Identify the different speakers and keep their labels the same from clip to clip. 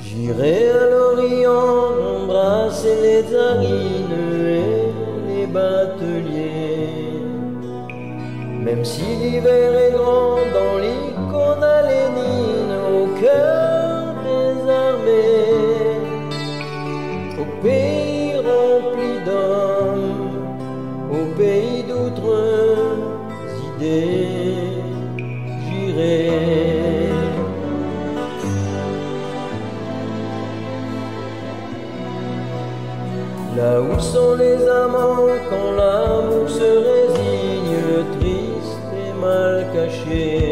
Speaker 1: J'irai à l'Orient embrasser les zarines et les bateliers. Même si l'hiver est grand dans l'icône à Lénine, au Là où sont les amants quand l'amour se résigne, triste et mal caché.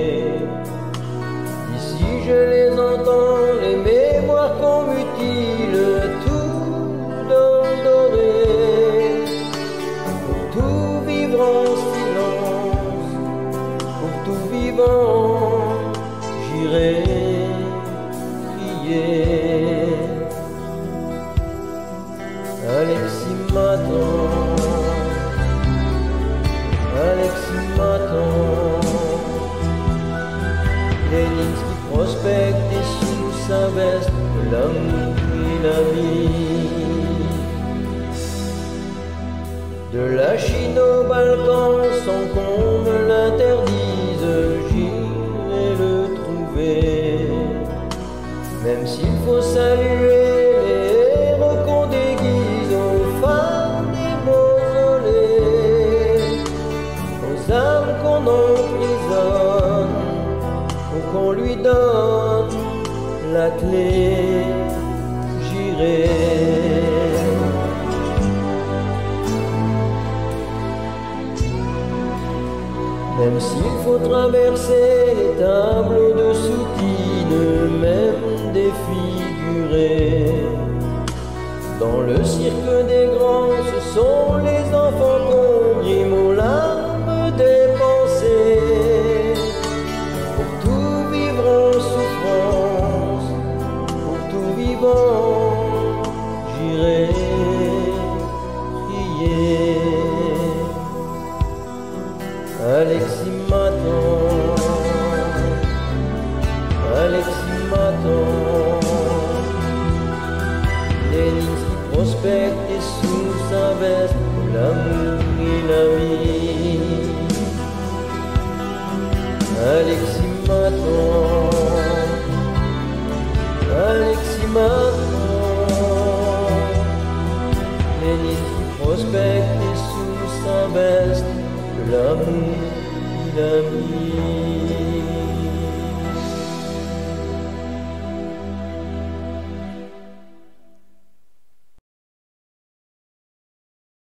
Speaker 1: Alexis m'attend, Alexis m'attend. Lénine qui prospecte et sous sa veste qu'il a mis. De la Chine au Balkan sans qu'on me l'interdise, j'irai le trouver. Même s'il faut saluer donne la clé, j'irai. Même s'il faut traverser les tableaux de soutine, Alexis m'attend, Alexis m'attend. Lénine qui prospecte et sous sa veste l'amour il a mis. Alexis m'attend, Alexis m'attend. Sous sa veste l'amour il a mis.